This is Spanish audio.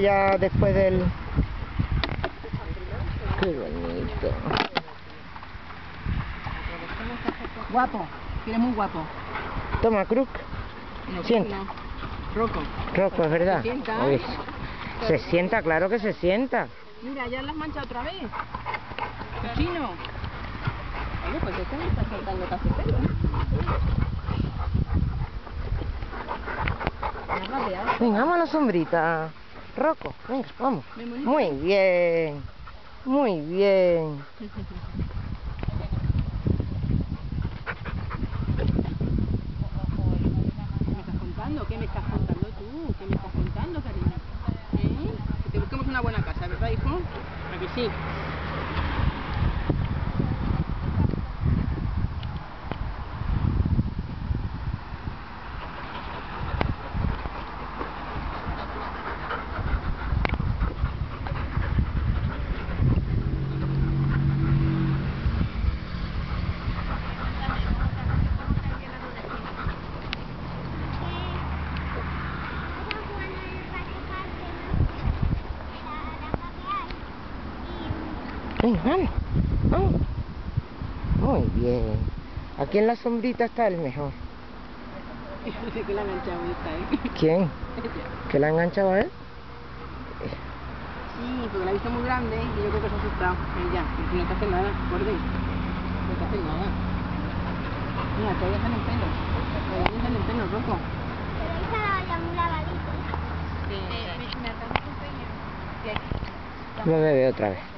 Ya después del... Qué bonito. Guapo, eres muy guapo. Toma, Crook. No, Sienta. no. Rocco. Rocco, es verdad. ¿Se sienta? Uy, Se sienta, claro que se sienta. Mira, ya las manchado otra vez. Cochino. Oye, pues este me está soltando casi pelo. ¿eh? Me ha rabiado. Venga, vamos a la sombrita. Rocco, venga, vamos. Muy bien. Muy bien. ¿Qué me estás contando? ¿Qué me estás contando tú? ¿Qué me estás contando, cariño? ¿Eh? Que te busquemos una buena casa, ¿verdad, hijo? ¿A que sí? Venga, vamos. Vamos. Muy bien. Aquí en la sombrita está el mejor. Que la ¿eh? ¿Quién? ¿Que la ha enganchado a él? Sí, porque la he visto muy grande y yo creo que se ha asustado. Ella, porque no te hace nada, acuerdes. No te hace nada. Mira, todavía están en pelo. Todavía están en pelo, rojo. Pero esa la llamo un lavadito. Sí. Me, me, me un peño. Lo bebe otra vez.